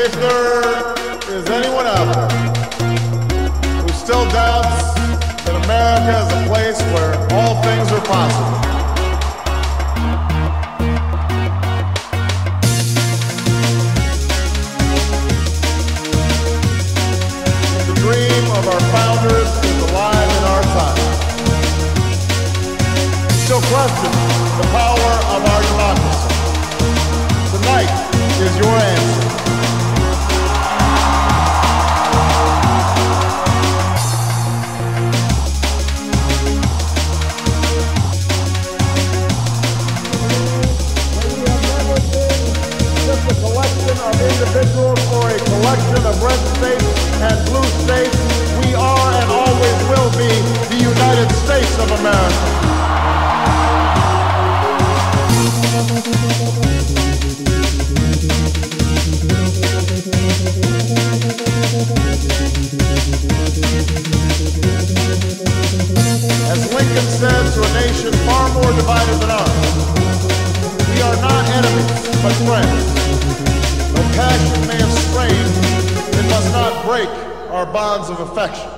If there is anyone out there who still doubts that America is a place where all things are possible, the dream of our founders is alive in our time. Still question the power of our democracy. Of individuals or a collection of red states and blue states. We are and always will be the United States of America. As Lincoln said to a nation far more divided than ours, we are not enemies, but friends. Must not break our bonds of affection.